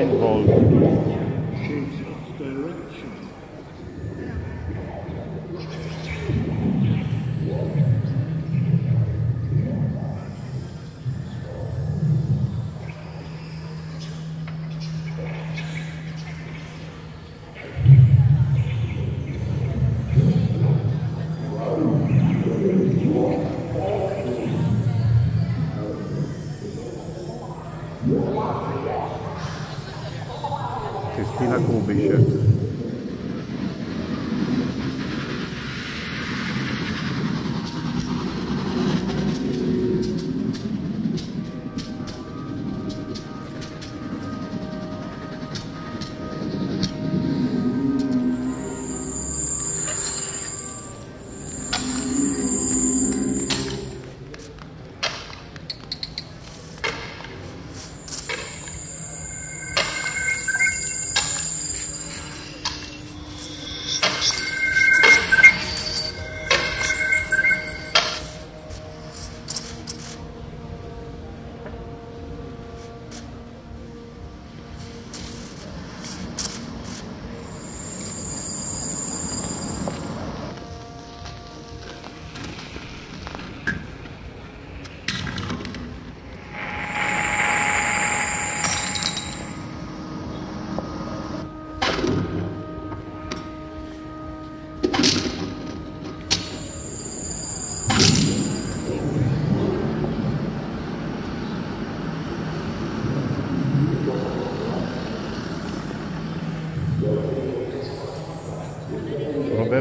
involved. Cristina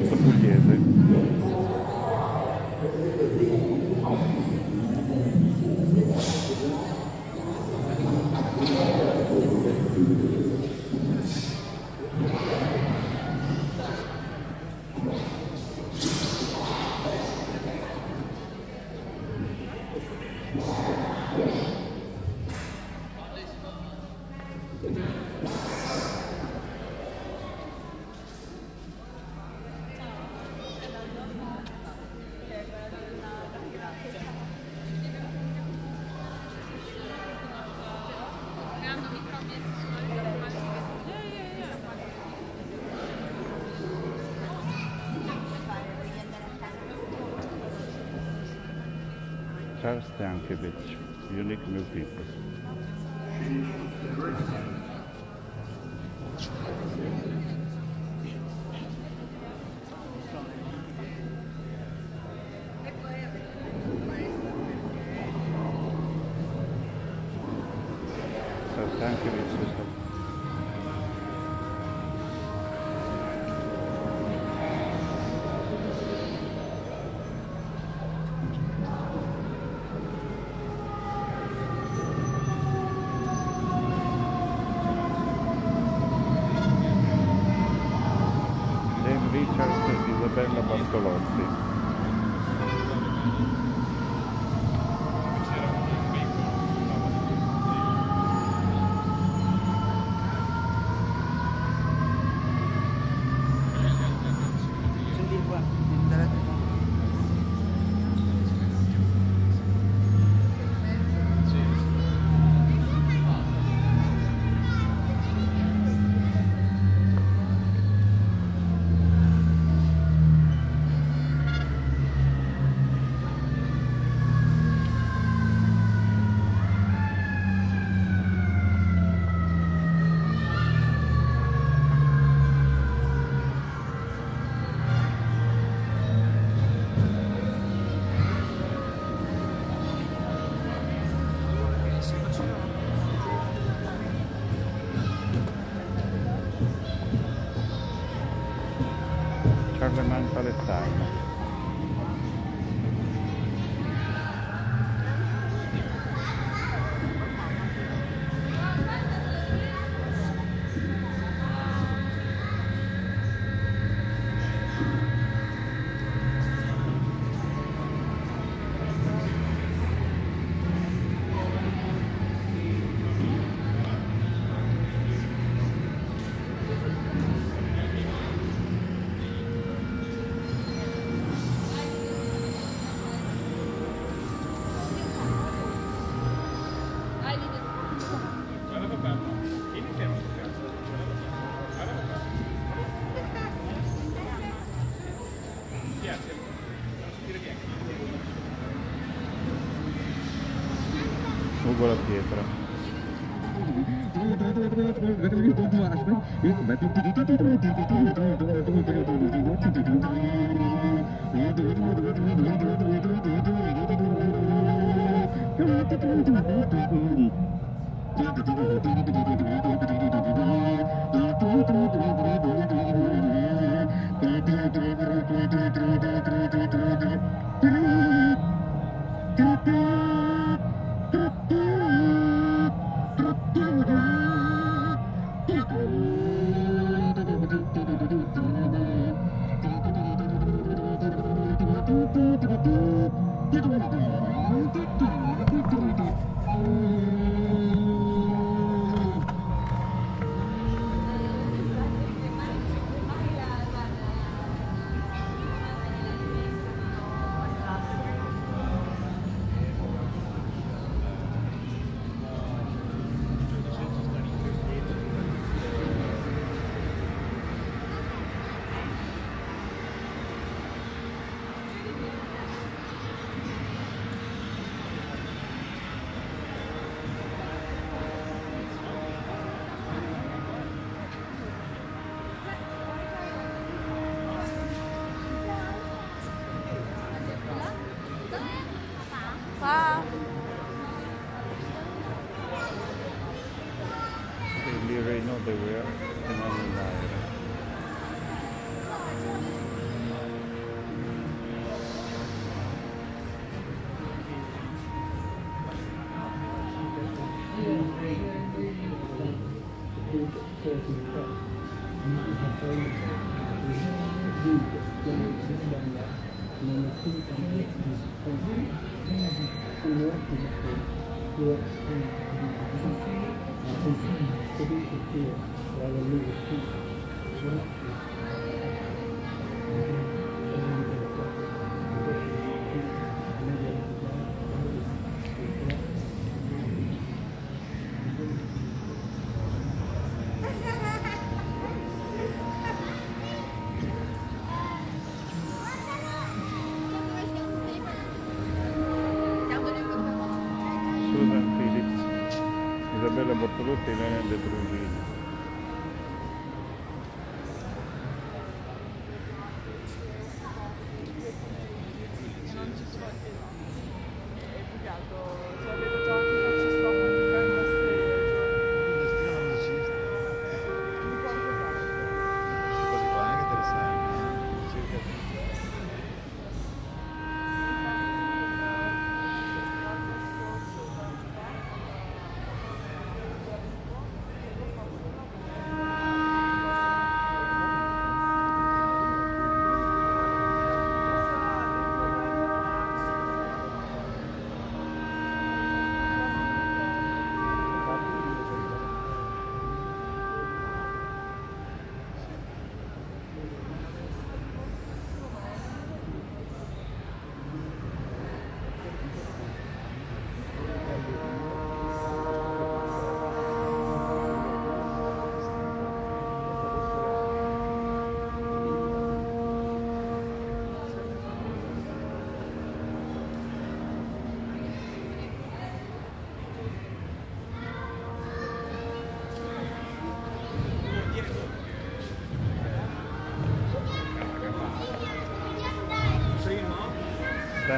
Kubischer. Roberto Charles Stankievech, Unique New People. Charles Palestine. ancora pietra. E lì Reno dove stiamo nell'aereo. Hallelujah. cele bătălute, le nedrugiri.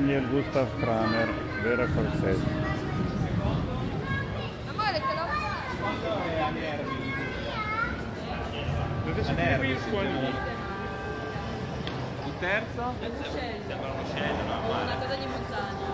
Daniel Gustav Kramer, Vera Cortez. Amore, te lo Dove si nervi? Il terzo? Sembra uno scenario normale. una cosa di montagna.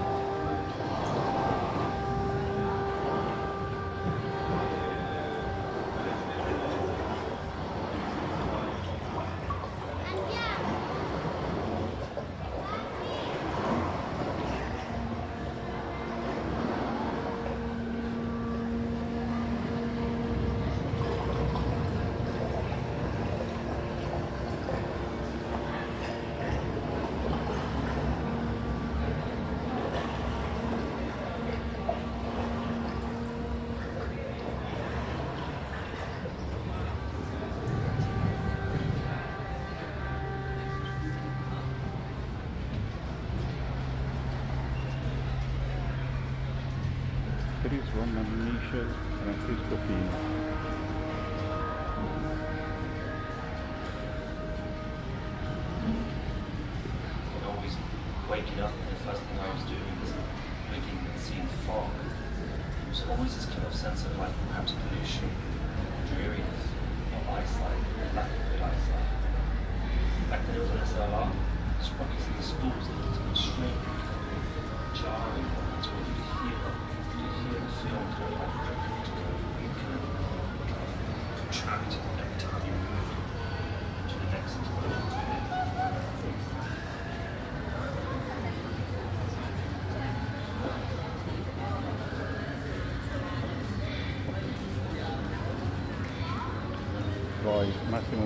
And always waking up and the first thing I was doing was looking and seeing fog. There was always this kind of sense of like perhaps pollution, dreariness, or eyesight, or lack of good eyesight. Back then it was an SLR, us in the schools that was constrained, jarring, that's you could hear. You could hear the film kind like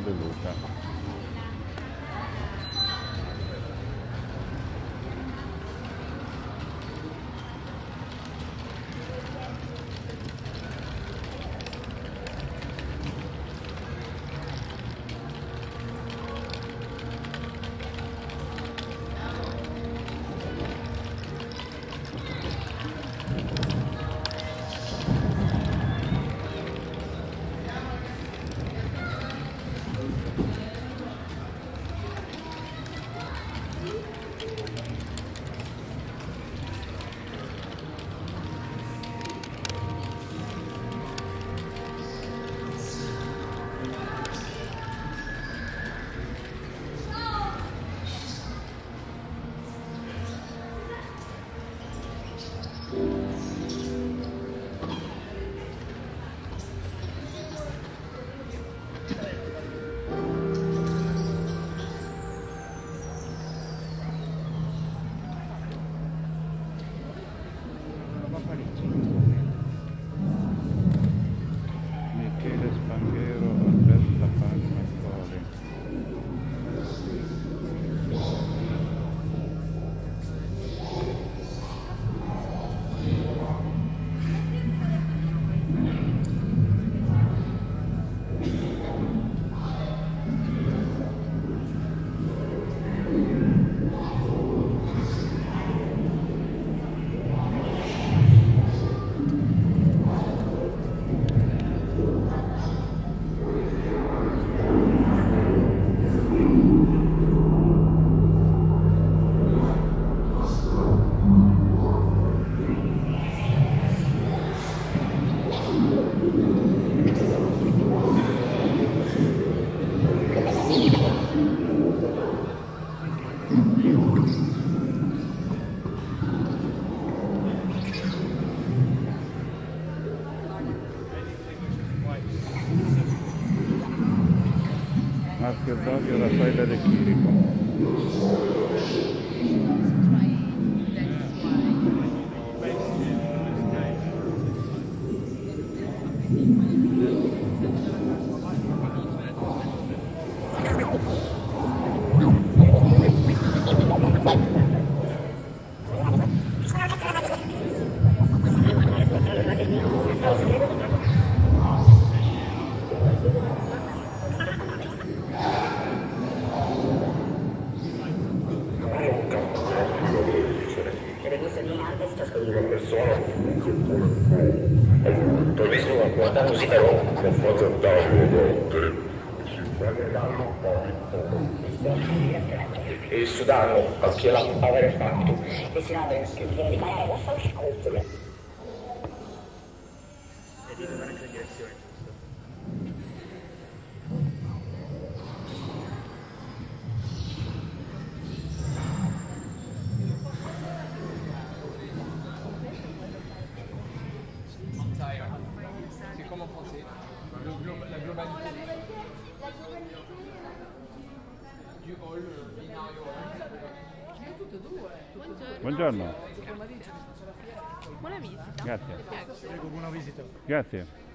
被楼下。Michele Rafaela de Quirico. Cos'ero? Non fate andare notte. Si prenderanno un po' di E il Sudano, a chi l'ha fatto? Destinando le istruzioni di Maria, la sua scuola. Buongiorno, Buona visita. grazie. Prego. Grazie.